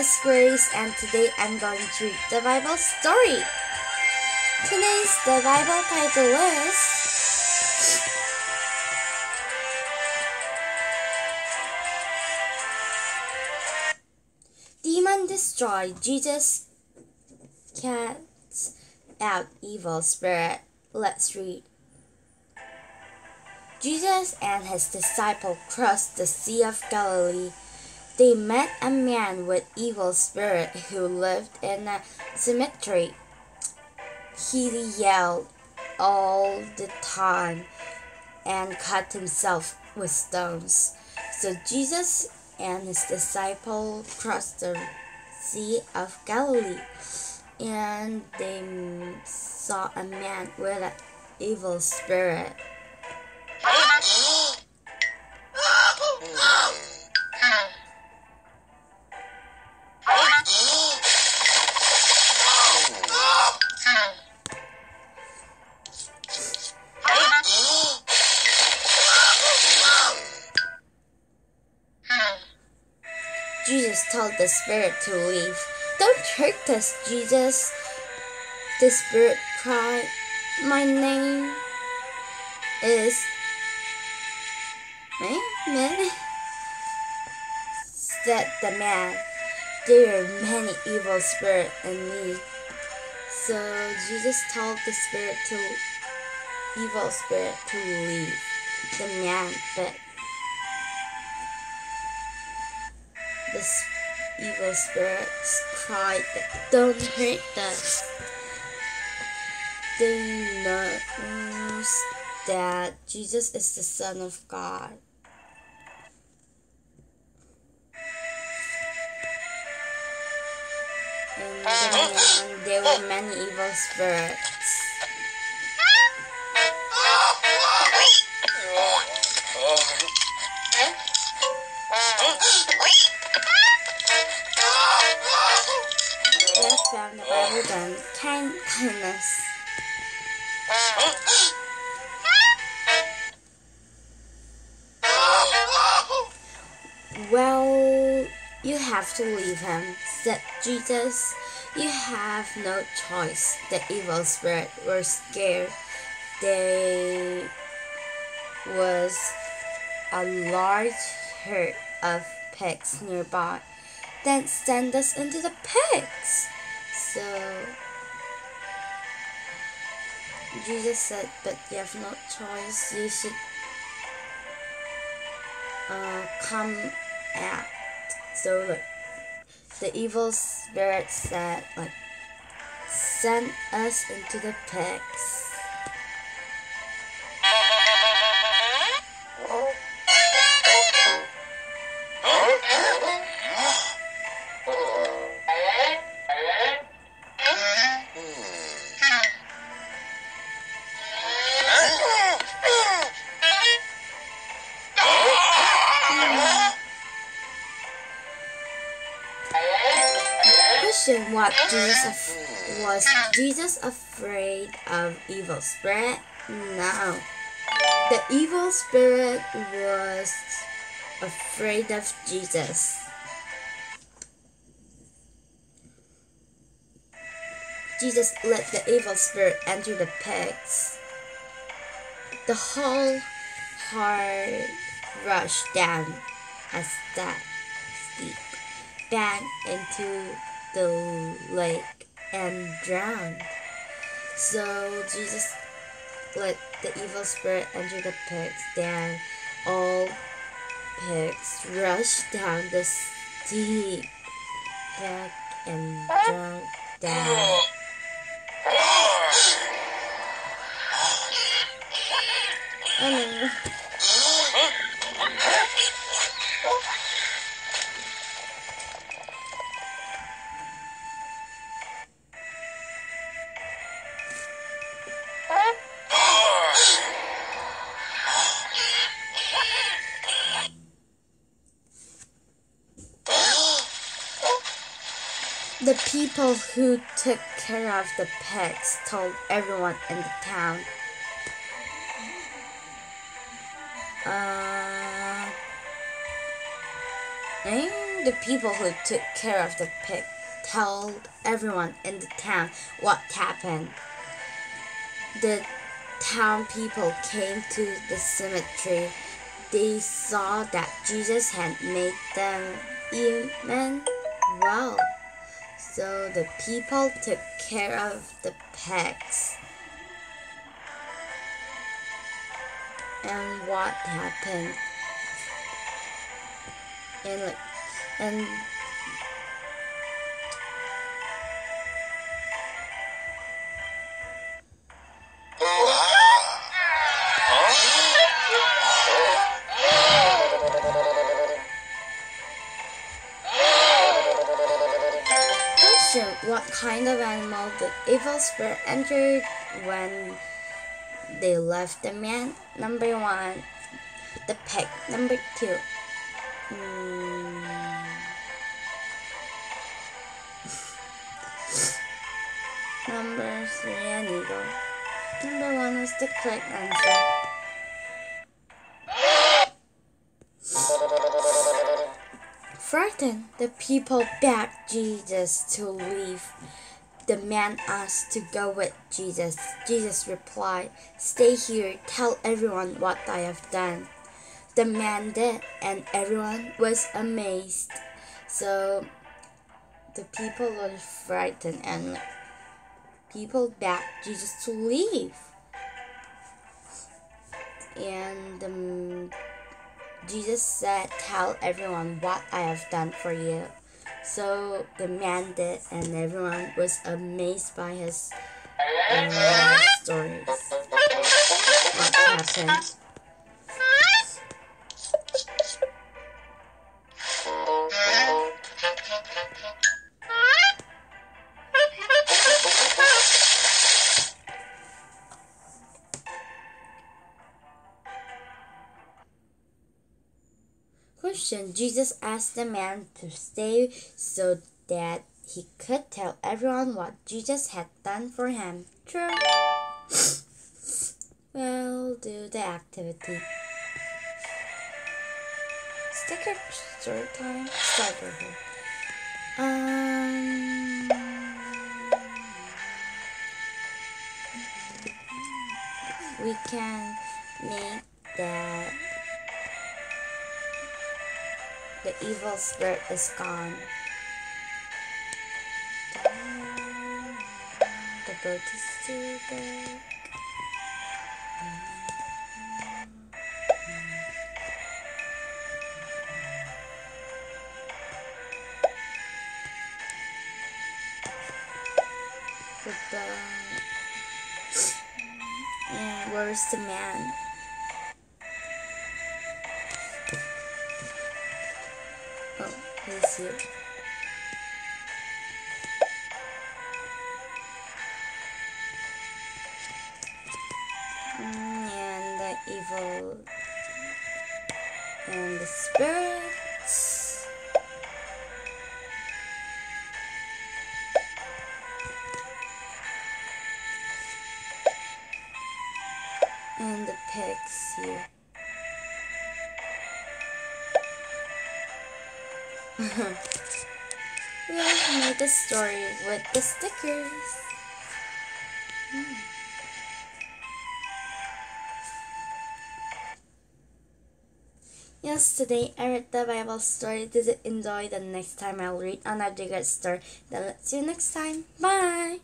is Grace, and today I'm going to read the Bible story. Today's the Bible title is Demon Destroyed. Jesus casts out evil spirit. Let's read. Jesus and his disciple crossed the Sea of Galilee. They met a man with evil spirit who lived in a cemetery. He yelled all the time and cut himself with stones. So Jesus and his disciple crossed the Sea of Galilee, and they saw a man with an evil spirit. Jesus told the spirit to leave. Don't hurt us, Jesus. The spirit cried, My name is Man, said the man. There are many evil spirits in me. So Jesus told the spirit to evil spirit to leave the man, but evil spirits cried, Don't hurt us. They know that Jesus is the Son of God. And uh, then there were many evil spirits. Found the Bible. Kind kindness. Well, you have to leave him, said Jesus. You have no choice. The evil spirit were scared. There was a large herd of pigs nearby. Then send us into the pigs. So Jesus said, but you have no choice. You should uh, come out. So like the evil spirit said, like send us into the pigs. Question what Jesus was Jesus afraid of evil spirit? No. The evil spirit was afraid of Jesus. Jesus let the evil spirit enter the pigs. The whole heart rushed down a step steep bank into the lake and drowned. So Jesus let the evil spirit enter the pigs. Then all pigs rushed down the steep bank and drowned down. Oh no. People who took care of the pets told everyone in the town. Uh? Then the people who took care of the pig told everyone in the town what happened. The town people came to the cemetery. They saw that Jesus had made them well. So the people took care of the pigs. And what happened? And like and kind of animal the evil spirit entered when they left the man? Number one, the pig. Number two, mm, number three, an eagle. Number one is the correct answer. Frightened, the people begged Jesus to leave. The man asked to go with Jesus. Jesus replied, Stay here, tell everyone what I have done. The man did, and everyone was amazed. So the people were frightened, and people begged Jesus to leave. And the Jesus said, Tell everyone what I have done for you. So the man did, and everyone was amazed by his uh, stories. What happened? Question Jesus asked the man to stay so that he could tell everyone what Jesus had done for him. True. well, do the activity. Sticker story time. Start over. Um. We can make that the evil spirit is gone. The boat is too big. Boat. And where's the man? Here. Mm, and the evil and the spirits. And the pigs here. We'll make a story with the stickers. Hmm. Yes, today I read the Bible story. Did you enjoy? The next time I'll read another good story. Then let's see you next time. Bye!